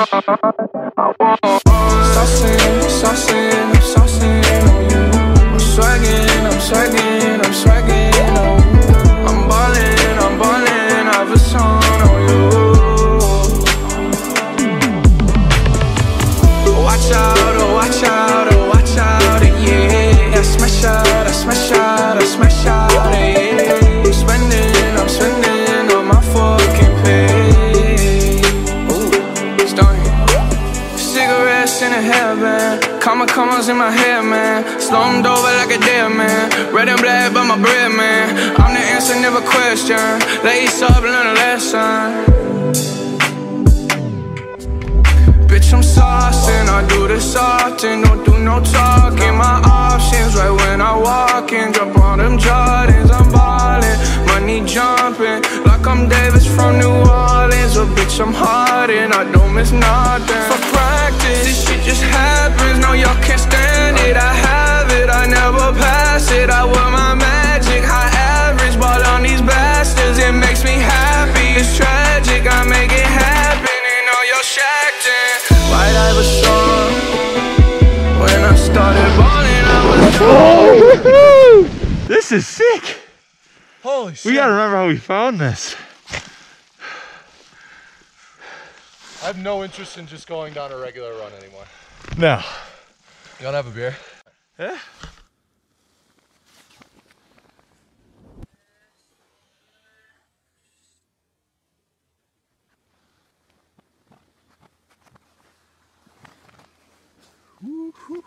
Oh, oh, smash out, I smash out, I smash out, In a hairband, comma commas in my hair, man. Slumped over like a dead man. Red and black, but my bread, man. I'm the answer, never question. Lace up, learn a lesson. Bitch, I'm saucing, I do this often, don't do no talking. My options right when I walk in, drop on them Jordans, I'm ballin', money jumping, like I'm Davis from New Orleans. Oh, bitch, I'm hard and I don't miss nothing. This happens, no, y'all can't stand it. I have it, I never pass it. I wear my magic, high average, ball on these bastards, it makes me happy. It's tragic, I make it happen, and all your shacked in. White Iverson. When I started balling, I was oh! This is sick. Holy shit. We gotta remember how we found this. I have no interest in just going down a regular run anymore. No. You wanna have a beer? Yeah. Woo-hoo.